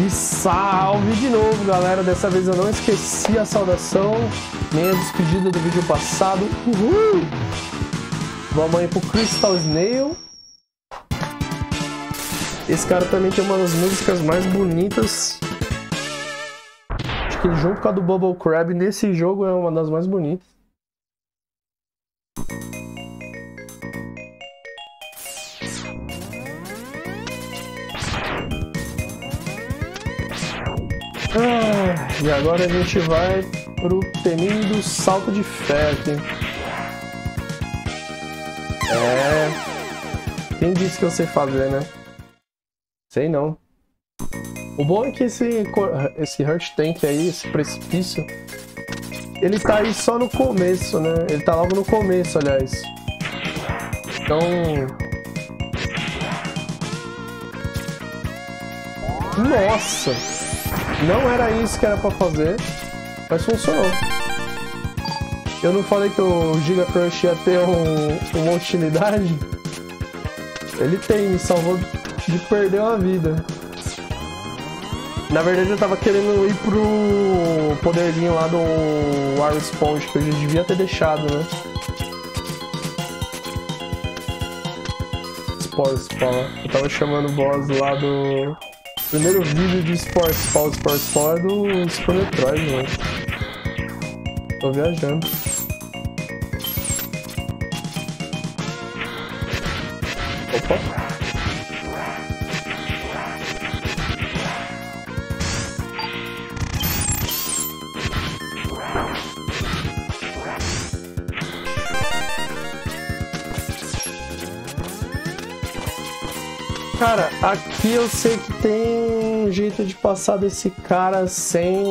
E salve de novo, galera. Dessa vez eu não esqueci a saudação, nem a despedida do vídeo passado. Uhul! Vamos aí pro Crystal Snail. Esse cara também tem uma das músicas mais bonitas. Acho que junto com a do Bubble Crab, nesse jogo é uma das mais bonitas. E agora a gente vai pro temido salto de fé aqui. É. Quem disse que eu sei fazer, né? Sei não. O bom é que esse, esse Hurt Tank aí, esse precipício, ele tá aí só no começo, né? Ele tá logo no começo, aliás. Então. Nossa! Não era isso que era pra fazer, mas funcionou. Eu não falei que o Giga Crush ia ter um, uma utilidade? Ele tem, me salvou de perder uma vida. Na verdade eu tava querendo ir pro poderzinho lá do War Sponge, que eu devia ter deixado, né? Spore Spawn. Eu tava chamando o boss lá do Primeiro vídeo de Sports Fall, Sports Fall é do Super Metroid, mano. Tô viajando. Opa. Cara, aqui eu sei que tem um jeito de passar desse cara sem...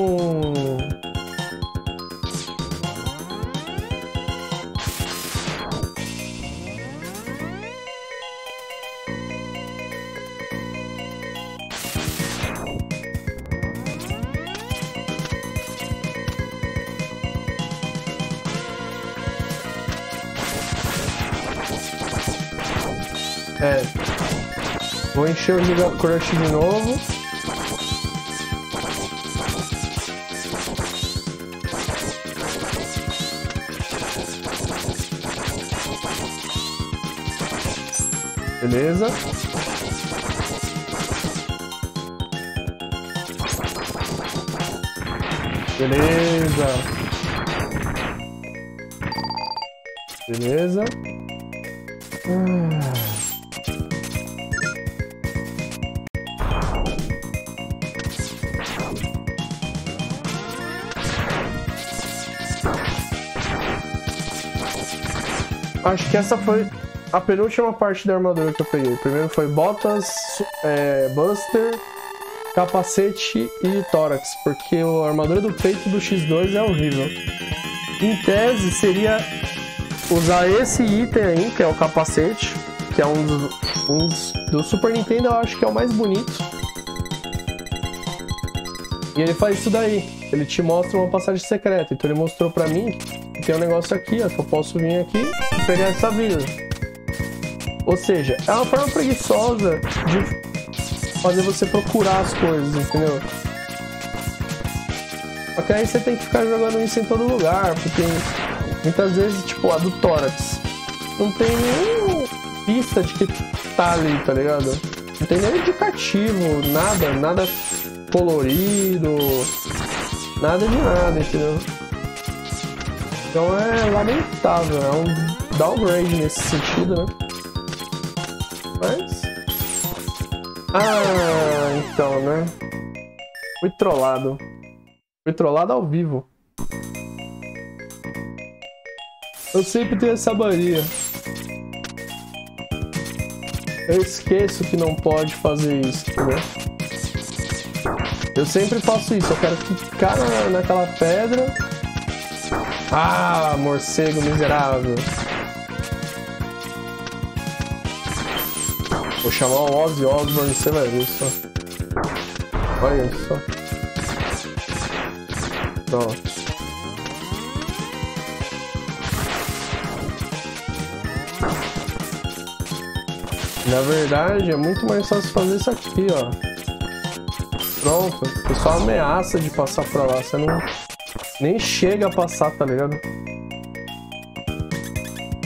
É, Vou encher o Crush de novo. Beleza. Beleza. Beleza. Ah. Acho que essa foi a penúltima parte da armadura que eu peguei. Primeiro foi botas, é, buster, capacete e tórax, porque a armadura do peito do X2 é horrível. Em tese, seria usar esse item aí, que é o capacete, que é um dos, um dos do Super Nintendo, eu acho que é o mais bonito. E ele faz isso daí. Ele te mostra uma passagem secreta. Então ele mostrou pra mim tem um negócio aqui, ó, que eu posso vir aqui e pegar essa vida. Ou seja, é uma forma preguiçosa de fazer você procurar as coisas, entendeu? Só que aí você tem que ficar jogando isso em todo lugar, porque muitas vezes, tipo, a do tórax não tem nem pista de que tá ali, tá ligado? Não tem nem indicativo, nada, nada colorido, nada de nada, entendeu? Então é lamentável, é um downgrade nesse sentido, né? Mas. Ah, então, né? Fui trollado. Fui trollado ao vivo. Eu sempre tenho essa mania. Eu esqueço que não pode fazer isso, né? Eu sempre faço isso, eu quero ficar na, naquela pedra ah, morcego miserável. Vou chamar o Ozzy Osbourne, você vai ver só. Olha só. Pronto. Na verdade, é muito mais fácil fazer isso aqui, ó. Pronto. O pessoal ameaça de passar pra lá. Você não... Nem chega a passar, tá ligado?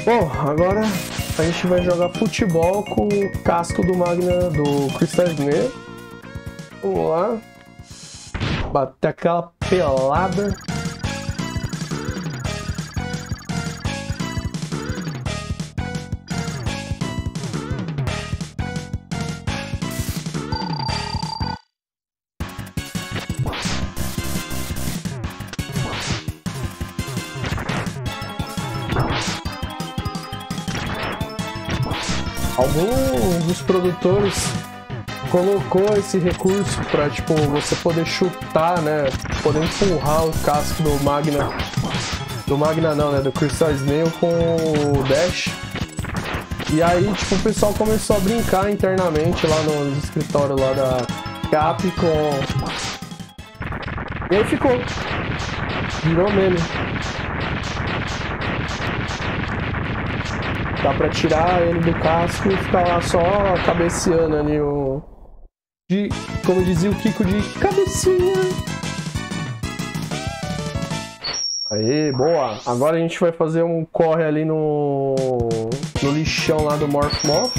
Bom, agora a gente vai jogar futebol com o casco do Magna do Crystal Snail. Vamos lá. Bater aquela pelada. Algum dos produtores colocou esse recurso para tipo você poder chutar, né, poder empurrar o casco do Magna, do Magna não, né, do Crystal Snail com o Dash. E aí tipo o pessoal começou a brincar internamente lá no escritório lá da Capcom. E aí ficou, virou meme. Dá pra tirar ele do casco e ficar lá só cabeceando ali o. De. Como dizia o Kiko de cabecinha. Aê, boa! Agora a gente vai fazer um corre ali no. no lixão lá do Morph Moth.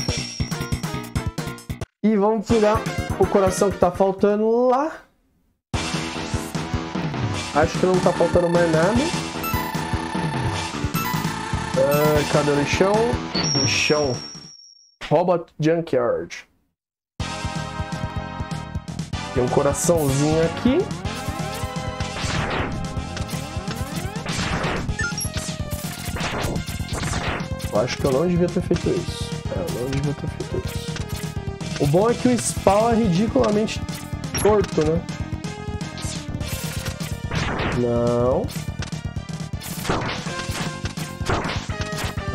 E vamos tirar o coração que tá faltando lá. Acho que não tá faltando mais nada. Uh, cadê o lixão? Lixão. Robot Junkyard. Tem um coraçãozinho aqui. Eu acho que eu não devia ter feito isso. É, eu não devia ter feito isso. O bom é que o spawn é ridiculamente torto, né? Não.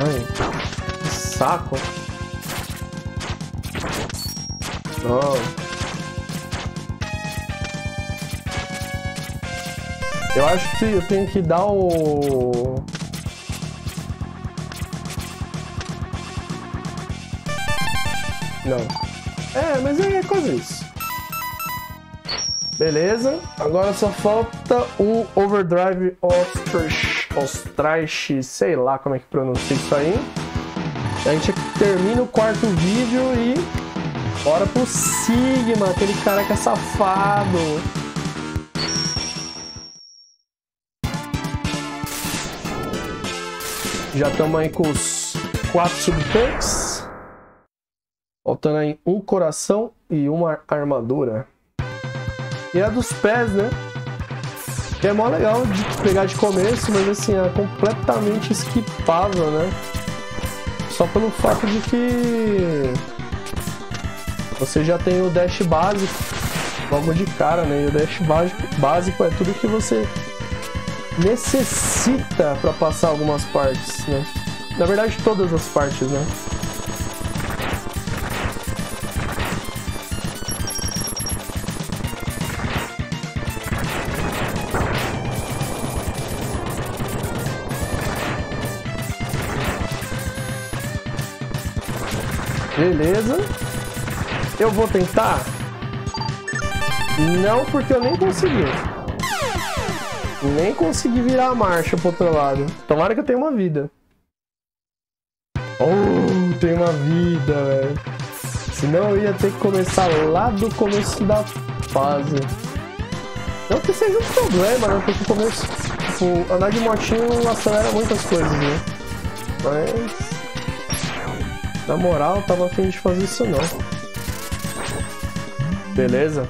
Ai, que saco. Não. Eu acho que eu tenho que dar o... Não. É, mas é quase isso. Beleza. Agora só falta o Overdrive Ostrich. Ostrich, sei lá como é que pronuncia isso aí. A gente termina o quarto vídeo e bora pro Sigma, aquele cara que é safado. Já estamos aí com os quatro subtanks. Faltando aí um coração e uma armadura. E é dos pés, né? Que é mó legal de pegar de começo, mas assim, é completamente esquipável, né? Só pelo fato de que você já tem o dash básico logo de cara, né? E o dash básico, básico é tudo que você necessita para passar algumas partes, né? Na verdade, todas as partes, né? Beleza. Eu vou tentar? Não, porque eu nem consegui. Nem consegui virar a marcha pro outro lado. Tomara que eu tenha uma vida. Oh, tem uma vida, velho. Senão eu ia ter que começar lá do começo da fase. Não que seja um problema, né? Porque o começo, tipo, andar de motinho acelera muitas coisas, né? Mas... Na moral, tava afim de fazer isso não. Beleza?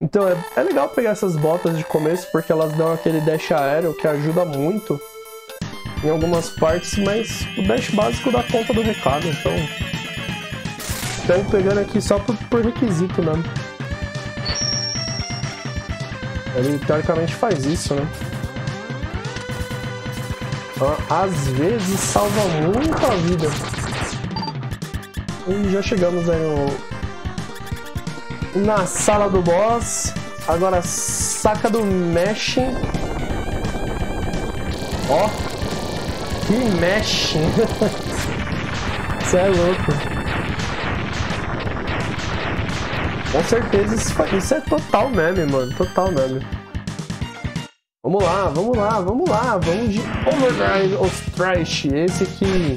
Então é, é legal pegar essas botas de começo porque elas dão aquele dash aéreo que ajuda muito em algumas partes, mas o dash básico dá conta do recado, então. Estamos pegando aqui só por, por requisito mesmo. Ele teoricamente faz isso, né? Então, às vezes salva muito a vida. E já chegamos aí no... na sala do boss. Agora saca do mesh. Ó, que mesh. Você é louco. Com certeza isso, isso é total meme, mano. Total meme. Vamos lá, vamos lá, vamos lá. Vamos de Overdrive os Trash. Esse aqui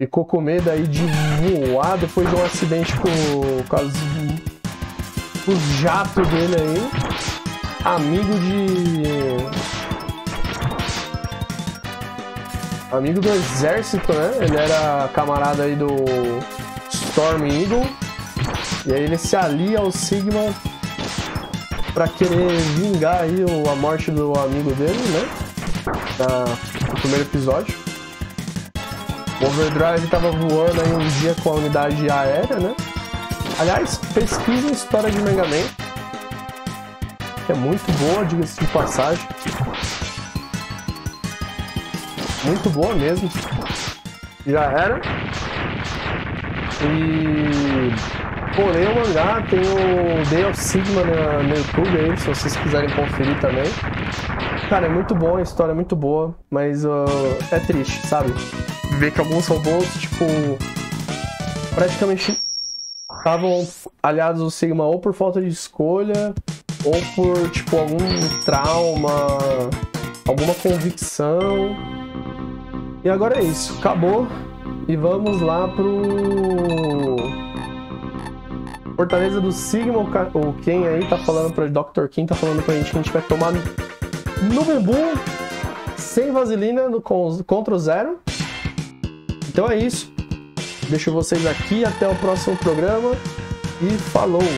ficou com medo aí de voar depois de um acidente com, com as, os jatos dele aí. Amigo de amigo do exército, né? Ele era camarada aí do Storm Eagle. E aí ele se alia ao Sigma para querer vingar aí a morte do amigo dele, né? Na, no primeiro episódio. O Overdrive tava voando aí um dia com a unidade aérea, né? Aliás, pesquisa a história de Mega Man. Que é muito boa, diga-se de passagem. Muito boa mesmo. Já era. E. Porém, o mangá tem o Day of Sigma no YouTube aí, se vocês quiserem conferir também. Cara, é muito bom, a história é muito boa, mas uh, é triste, sabe? Ver que alguns robôs, tipo. Praticamente estavam aliados ao Sigma ou por falta de escolha, ou por, tipo, algum trauma, alguma convicção e agora é isso, acabou. E vamos lá pro Fortaleza do Sigma. O Ken aí tá falando para Dr. King tá falando pra gente que a gente vai tomar no bumbum sem vaselina no contra o zero. Então é isso. Deixo vocês aqui até o próximo programa e falou.